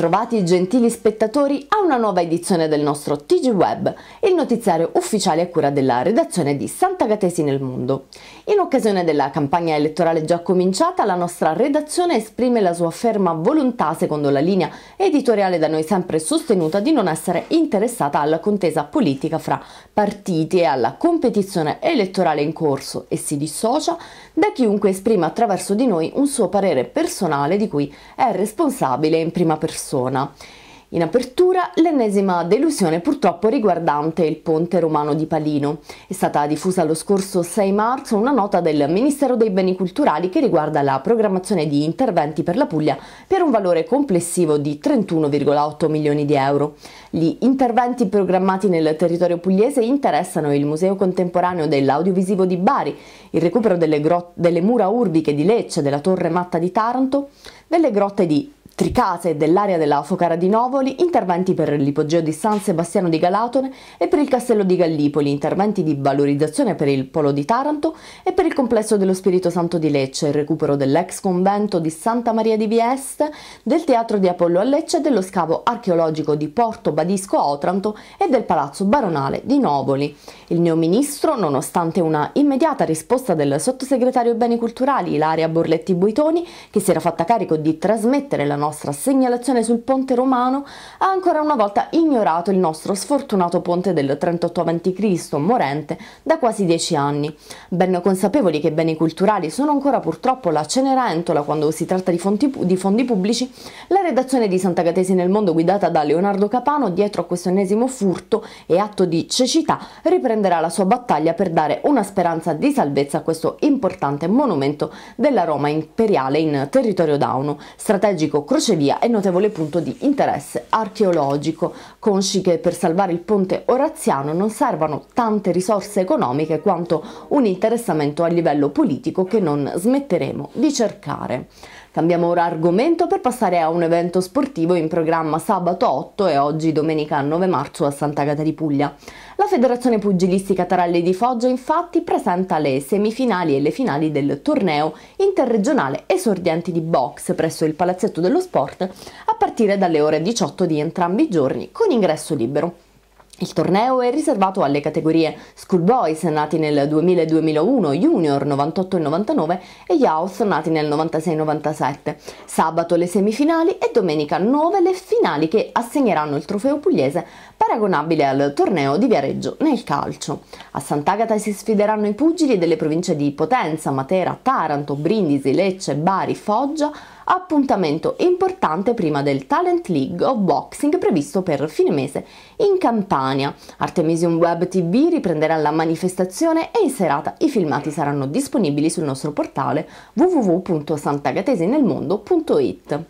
Bentrovati gentili spettatori a una nuova edizione del nostro TG Web, il notiziario ufficiale a cura della redazione di Santa Gatesi nel mondo. In occasione della campagna elettorale già cominciata, la nostra redazione esprime la sua ferma volontà, secondo la linea editoriale da noi sempre sostenuta, di non essere interessata alla contesa politica fra partiti e alla competizione elettorale in corso e si dissocia da chiunque esprima attraverso di noi un suo parere personale di cui è responsabile in prima persona. In apertura l'ennesima delusione purtroppo riguardante il ponte romano di Palino. È stata diffusa lo scorso 6 marzo una nota del Ministero dei Beni Culturali che riguarda la programmazione di interventi per la Puglia per un valore complessivo di 31,8 milioni di euro. Gli interventi programmati nel territorio pugliese interessano il Museo Contemporaneo dell'Audiovisivo di Bari, il recupero delle, delle mura urbiche di Lecce, della Torre Matta di Taranto, delle grotte di Tricase dell'area della Focara di Novoli, interventi per l'ipogeo di San Sebastiano di Galatone e per il castello di Gallipoli, interventi di valorizzazione per il polo di Taranto e per il complesso dello Spirito Santo di Lecce, il recupero dell'ex convento di Santa Maria di Vieste, del teatro di Apollo a Lecce, dello scavo archeologico di Porto Badisco a Otranto e del palazzo baronale di Novoli. Il neoministro, nonostante una immediata risposta del sottosegretario ai beni culturali Ilaria Borletti Buitoni, che si era fatta carico di trasmettere la nostra nostra segnalazione sul ponte romano, ha ancora una volta ignorato il nostro sfortunato ponte del 38 a.C., morente da quasi dieci anni. Ben consapevoli che i beni culturali sono ancora purtroppo la cenerentola quando si tratta di, fonti, di fondi pubblici, la redazione di Santa Gatesi nel mondo guidata da Leonardo Capano, dietro a questo ennesimo furto e atto di cecità, riprenderà la sua battaglia per dare una speranza di salvezza a questo importante monumento della Roma imperiale in territorio dauno, strategico crocevia e notevole punto di interesse archeologico, consci che per salvare il ponte oraziano non servano tante risorse economiche quanto un interessamento a livello politico che non smetteremo di cercare. Cambiamo ora argomento per passare a un evento sportivo in programma sabato 8 e oggi domenica 9 marzo a Sant'Agata di Puglia. La Federazione Pugilistica Taralli di Foggia infatti presenta le semifinali e le finali del torneo interregionale esordienti di box presso il Palazzetto dello Sport a partire dalle ore 18 di entrambi i giorni con ingresso libero. Il torneo è riservato alle categorie Schoolboys nati nel 2000-2001, Junior 98 99 e Youth nati nel 96-97. Sabato le semifinali e domenica 9 le finali che assegneranno il trofeo pugliese paragonabile al torneo di Viareggio nel calcio. A Sant'Agata si sfideranno i pugili delle province di Potenza, Matera, Taranto, Brindisi, Lecce, Bari, Foggia, appuntamento importante prima del Talent League of Boxing previsto per fine mese in Campania. Artemisium Web TV riprenderà la manifestazione e in serata i filmati saranno disponibili sul nostro portale www.santagatesinelmondo.it.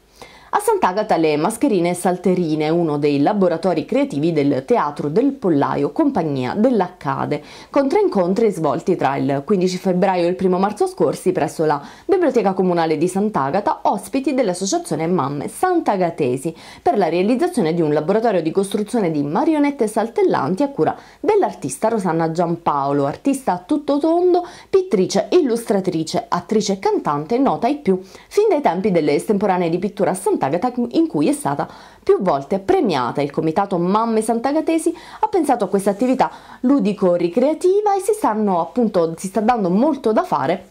A Sant'Agata le mascherine salterine, uno dei laboratori creativi del Teatro del Pollaio, compagnia dell'Accade, con tre incontri svolti tra il 15 febbraio e il 1 marzo scorsi presso la Biblioteca Comunale di Sant'Agata, ospiti dell'Associazione Mamme Sant'Agatesi, per la realizzazione di un laboratorio di costruzione di marionette saltellanti a cura dell'artista Rosanna Giampaolo, artista a tutto tondo, pittrice, illustratrice, attrice e cantante, nota ai più fin dai tempi delle estemporanee di pittura a Sant'Agata Sant'Agata in cui è stata più volte premiata. Il comitato Mamme Sant'Agatesi ha pensato a questa attività ludico-ricreativa e si, stanno, appunto, si sta dando molto da fare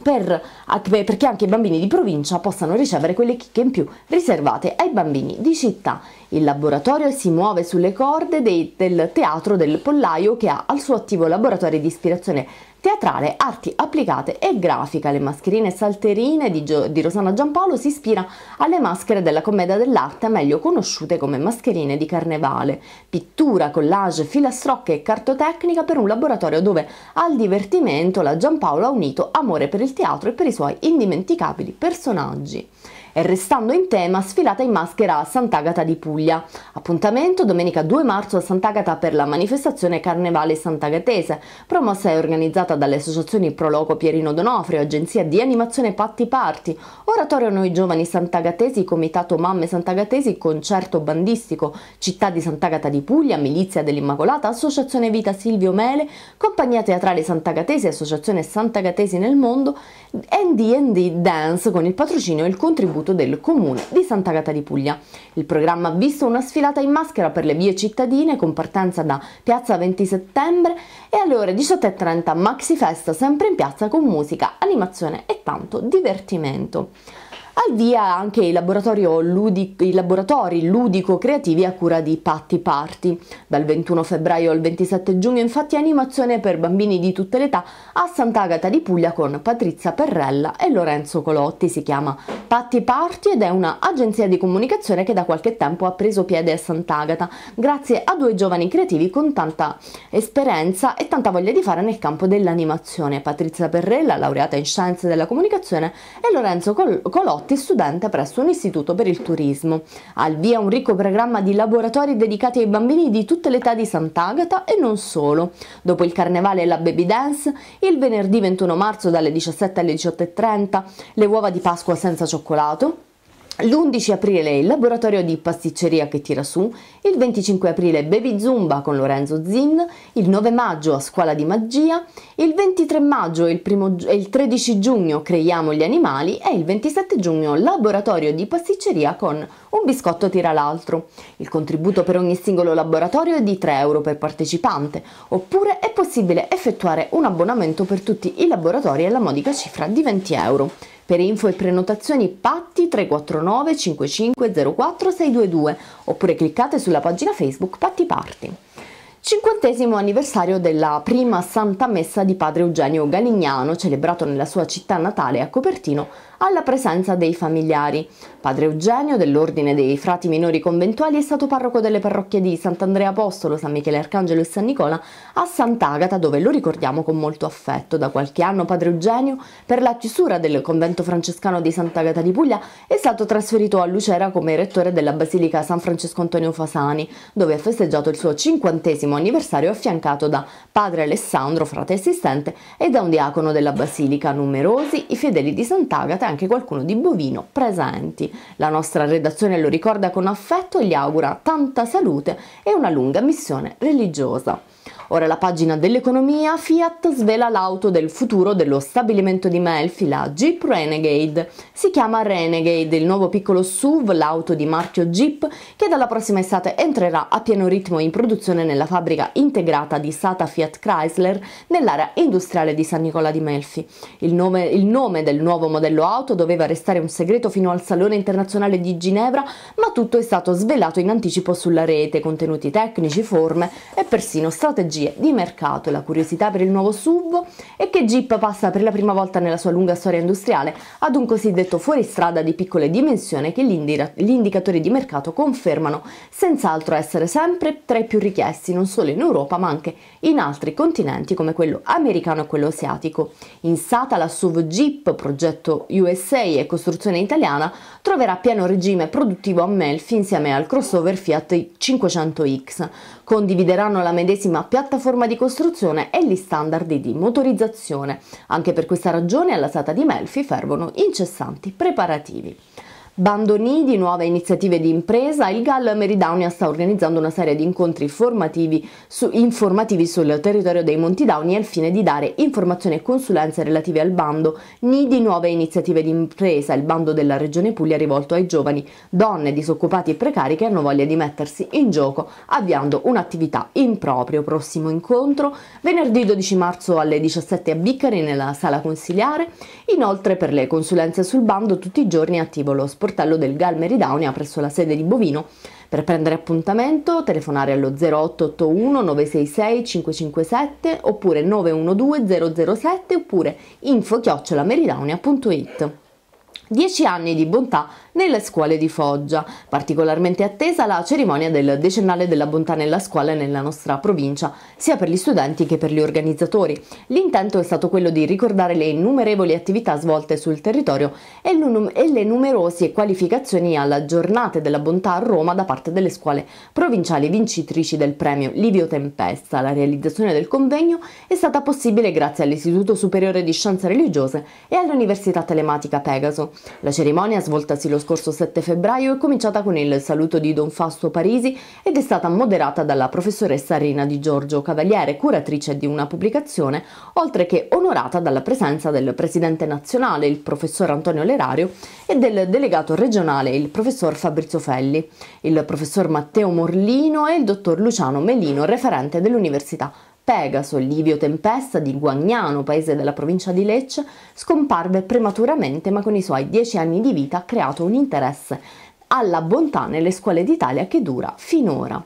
per, perché anche i bambini di provincia possano ricevere quelle chicche in più riservate ai bambini di città. Il laboratorio si muove sulle corde dei, del Teatro del Pollaio che ha al suo attivo laboratorio di ispirazione teatrale, arti applicate e grafica. Le mascherine salterine di, Gio, di Rosanna Giampaolo si ispira alle maschere della commedia dell'arte, meglio conosciute come mascherine di carnevale. Pittura, collage, filastrocche e cartotecnica per un laboratorio dove al divertimento la Giampaolo ha unito amore per il teatro e per i suoi indimenticabili personaggi e restando in tema sfilata in maschera a Sant'Agata di Puglia. Appuntamento domenica 2 marzo a Sant'Agata per la manifestazione Carnevale Sant'Agatese, promossa e organizzata dalle associazioni Proloco Pierino Donofrio, Agenzia di Animazione Patti Parti, Oratorio Noi Giovani Sant'Agatesi, Comitato Mamme Sant'Agatesi, Concerto Bandistico, Città di Sant'Agata di Puglia, Milizia dell'Immacolata, Associazione Vita Silvio Mele, Compagnia Teatrale Sant'Agatesi, Associazione Sant'Agatesi nel Mondo, ND&D Dance con il patrocinio e il contributo avuto del comune di Sant'Agata di Puglia. Il programma ha visto una sfilata in maschera per le vie cittadine con partenza da Piazza 20 settembre e alle ore 18.30 Maxi Festa sempre in piazza con musica, animazione e tanto divertimento al via anche i, ludic- i laboratori ludico-creativi a cura di Patti Party. Dal 21 febbraio al 27 giugno infatti animazione per bambini di tutte le età a Sant'Agata di Puglia con Patrizia Perrella e Lorenzo Colotti. Si chiama Patti Party ed è un'agenzia di comunicazione che da qualche tempo ha preso piede a Sant'Agata grazie a due giovani creativi con tanta esperienza e tanta voglia di fare nel campo dell'animazione. Patrizia Perrella, laureata in scienze della comunicazione, e Lorenzo Col- Colotti Benedetti, studente presso un istituto per il turismo. Al via un ricco programma di laboratori dedicati ai bambini di tutte le età di Sant'Agata e non solo. Dopo il carnevale e la baby dance, il venerdì 21 marzo dalle 17 alle 18.30 le uova di Pasqua senza cioccolato, l'11 aprile il laboratorio di pasticceria che tira su, il 25 aprile Baby Zumba con Lorenzo Zin, il 9 maggio a scuola di magia, il 23 maggio e il, primo, e il 13 giugno creiamo gli animali. E il 27 giugno laboratorio di pasticceria con un biscotto tira l'altro. Il contributo per ogni singolo laboratorio è di 3 euro per partecipante, oppure è possibile effettuare un abbonamento per tutti i laboratori alla modica cifra di 20 euro. Per info e prenotazioni patti 349 5504 622 oppure cliccate sulla pagina Facebook Patti Party. Cinquantesimo anniversario della prima Santa Messa di padre Eugenio Galignano, celebrato nella sua città natale a Copertino, alla presenza dei familiari. Padre Eugenio, dell'Ordine dei Frati Minori Conventuali, è stato parroco delle parrocchie di Sant'Andrea Apostolo, San Michele Arcangelo e San Nicola a Sant'Agata, dove lo ricordiamo con molto affetto. Da qualche anno Padre Eugenio, per la chiusura del convento francescano di Sant'Agata di Puglia, è stato trasferito a Lucera come rettore della Basilica San Francesco Antonio Fasani, dove ha festeggiato il suo cinquantesimo anniversario affiancato da Padre Alessandro, frate assistente, e da un diacono della Basilica. Numerosi i fedeli di Sant'Agata anche qualcuno di bovino presenti. La nostra redazione lo ricorda con affetto e gli augura tanta salute e una lunga missione religiosa. Ora la pagina dell'economia, Fiat svela l'auto del futuro dello stabilimento di Melfi, la Jeep Renegade. Si chiama Renegade, il nuovo piccolo SUV, l'auto di marchio Jeep, che dalla prossima estate entrerà a pieno ritmo in produzione nella fabbrica integrata di Sata Fiat Chrysler nell'area industriale di San Nicola di Melfi. Il nome, il nome del nuovo modello auto doveva restare un segreto fino al Salone internazionale di Ginevra, ma tutto è stato svelato in anticipo sulla rete, contenuti tecnici, forme e persino strategie strategie di mercato e la curiosità per il nuovo SUV è che Jeep passa per la prima volta nella sua lunga storia industriale ad un cosiddetto fuoristrada di piccole dimensioni che gli indicatori di mercato confermano senz'altro essere sempre tra i più richiesti non solo in Europa ma anche in altri continenti come quello americano e quello asiatico. In SATA la SUV Jeep, progetto USA e costruzione italiana, troverà pieno regime produttivo a Melfi insieme al crossover Fiat 500X. Condivideranno la medesima piattaforma di costruzione e gli standard di motorizzazione. Anche per questa ragione alla SATA di Melfi fervono incessanti preparativi. Bando nidi, nuove iniziative di impresa, il GAL Meridaunia sta organizzando una serie di incontri su, informativi sul territorio dei Monti Dauni al fine di dare informazioni e consulenze relative al bando Nidi, nuove iniziative di impresa, il bando della Regione Puglia rivolto ai giovani, donne, disoccupati e precari che hanno voglia di mettersi in gioco avviando un'attività in proprio. Prossimo incontro venerdì 12 marzo alle 17 a Biccari nella sala consiliare. Inoltre per le consulenze sul bando tutti i giorni attivo lo sport sportello del GAL Meridaunia presso la sede di Bovino. Per prendere appuntamento telefonare allo 0881 966 557 oppure 912 007 oppure info chiocciolameridaunia.it. 10 anni di bontà nelle scuole di Foggia. Particolarmente attesa la cerimonia del decennale della bontà nella scuola nella nostra provincia, sia per gli studenti che per gli organizzatori. L'intento è stato quello di ricordare le innumerevoli attività svolte sul territorio e, le numerose qualificazioni alla giornate della bontà a Roma da parte delle scuole provinciali vincitrici del premio Livio Tempesta. La realizzazione del convegno è stata possibile grazie all'Istituto Superiore di Scienze Religiose e all'Università Telematica Pegaso. La cerimonia svoltasi lo scorso scorso 7 febbraio è cominciata con il saluto di Don Fausto Parisi ed è stata moderata dalla professoressa Rina Di Giorgio Cavaliere, curatrice di una pubblicazione, oltre che onorata dalla presenza del presidente nazionale, il professor Antonio Lerario, e del delegato regionale, il professor Fabrizio Felli, il professor Matteo Morlino e il dottor Luciano Melino, referente dell'Università Pegaso, Livio Tempesta di Guagnano, paese della provincia di Lecce, scomparve prematuramente ma con i suoi dieci anni di vita ha creato un interesse alla bontà nelle scuole d'Italia che dura finora.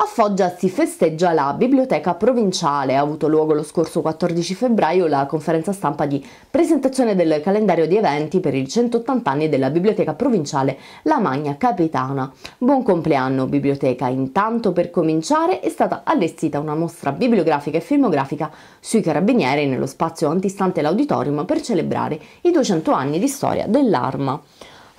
A Foggia si festeggia la biblioteca provinciale. Ha avuto luogo lo scorso 14 febbraio la conferenza stampa di presentazione del calendario di eventi per i 180 anni della biblioteca provinciale La Magna Capitana. Buon compleanno biblioteca! Intanto per cominciare è stata allestita una mostra bibliografica e filmografica sui carabinieri nello spazio antistante l'auditorium per celebrare i 200 anni di storia dell'arma.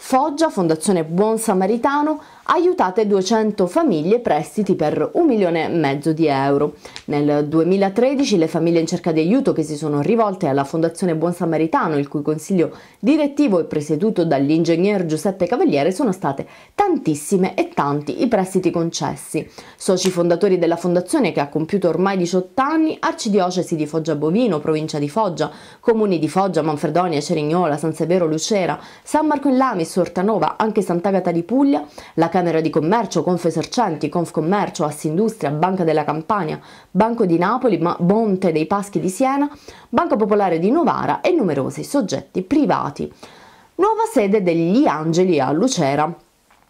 Foggia, Fondazione Buon Samaritano, aiutate 200 famiglie prestiti per un milione e mezzo di euro. Nel 2013 le famiglie in cerca di aiuto che si sono rivolte alla Fondazione Buon Samaritano, il cui consiglio direttivo è presieduto dall'ingegner Giuseppe Cavaliere, sono state tantissime e tanti i prestiti concessi. Soci fondatori della fondazione che ha compiuto ormai 18 anni, Arcidiocesi di Foggia Bovino, provincia di Foggia, comuni di Foggia, Manfredonia, Cerignola, San Severo, Lucera, San Marco in Lamis, Ortanova, anche Sant'Agata di Puglia, la Camera di Commercio, Confesercenti, Confcommercio, Assindustria, Banca della Campania, Banco di Napoli, Monte dei Paschi di Siena, Banca Popolare di Novara e numerosi soggetti privati. Nuova sede degli Angeli a Lucera.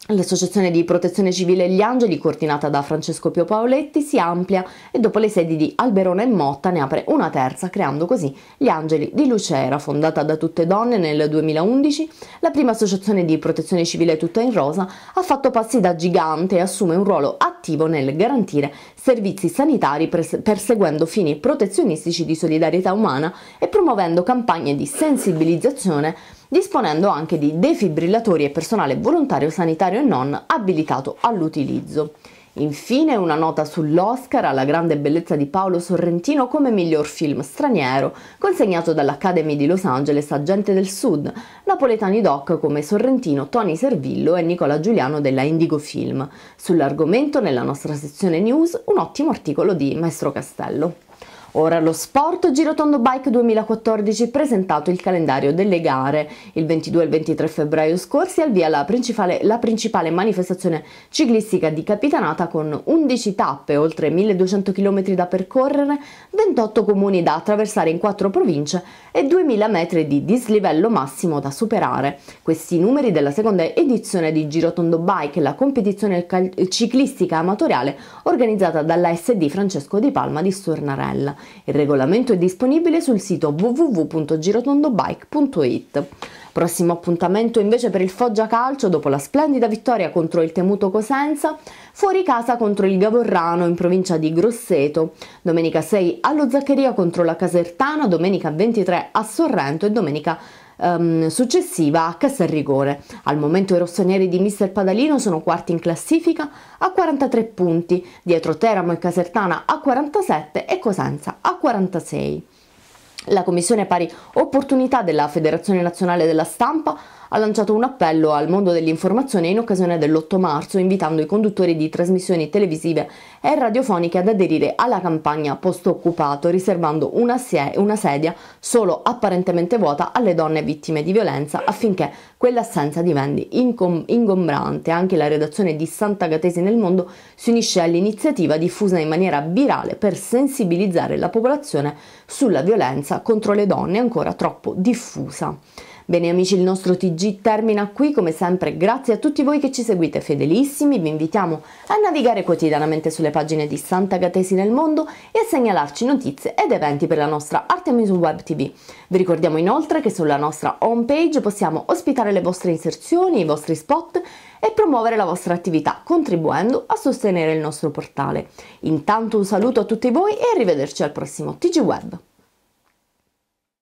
L'associazione di protezione civile Gli Angeli, coordinata da Francesco Pio Paoletti, si amplia e dopo le sedi di Alberone e Motta ne apre una terza, creando così Gli Angeli di Lucera, fondata da tutte donne nel 2011. La prima associazione di protezione civile tutta in rosa ha fatto passi da gigante e assume un ruolo attivo nel garantire servizi sanitari perseguendo fini protezionistici di solidarietà umana e promuovendo campagne di sensibilizzazione disponendo anche di defibrillatori e personale volontario sanitario e non abilitato all'utilizzo. Infine una nota sull'Oscar alla grande bellezza di Paolo Sorrentino come miglior film straniero, consegnato dall'Academy di Los Angeles a Gente del Sud, napoletani doc come Sorrentino, Tony Servillo e Nicola Giuliano della Indigo Film. Sull'argomento nella nostra sezione news un ottimo articolo di Maestro Castello. Ora lo sport Girotondo Bike 2014 presentato il calendario delle gare. Il 22 e il 23 febbraio scorsi al via la principale, la principale manifestazione ciclistica di Capitanata con 11 tappe, oltre 1200 km da percorrere, 28 comuni da attraversare in 4 province e 2000 metri di dislivello massimo da superare. Questi numeri della seconda edizione di Girotondo Bike, la competizione ciclistica amatoriale organizzata dalla SD Francesco Di Palma di Stornarella. Il regolamento è disponibile sul sito www.girotondobike.it. Prossimo appuntamento invece per il Foggia Calcio dopo la splendida vittoria contro il temuto Cosenza, fuori casa contro il Gavorrano in provincia di Grosseto, domenica 6 allo Zaccheria contro la Casertana, domenica 23 a Sorrento e domenica um, successiva a Castelrigore. Al momento i rossoneri di Mister Padalino sono quarti in classifica a 43 punti, dietro Teramo e Casertana a 47 e Cosenza a 46. La Commissione Pari Opportunità della Federazione Nazionale della Stampa ha lanciato un appello al mondo dell'informazione in occasione dell'8 marzo, invitando i conduttori di trasmissioni televisive e radiofoniche ad aderire alla campagna post-occupato, riservando una, sie- una sedia solo apparentemente vuota alle donne vittime di violenza affinché quell'assenza diventi ingombrante. Anche la redazione di Santa Gatesi nel mondo si unisce all'iniziativa diffusa in maniera virale per sensibilizzare la popolazione sulla violenza contro le donne ancora troppo diffusa. Bene amici, il nostro TG termina qui, come sempre grazie a tutti voi che ci seguite fedelissimi, vi invitiamo a navigare quotidianamente sulle pagine di Santa Gatesi nel mondo e a segnalarci notizie ed eventi per la nostra Artemis Web TV. Vi ricordiamo inoltre che sulla nostra homepage possiamo ospitare le vostre inserzioni, i vostri spot e promuovere la vostra attività contribuendo a sostenere il nostro portale. Intanto un saluto a tutti voi e arrivederci al prossimo TG Web.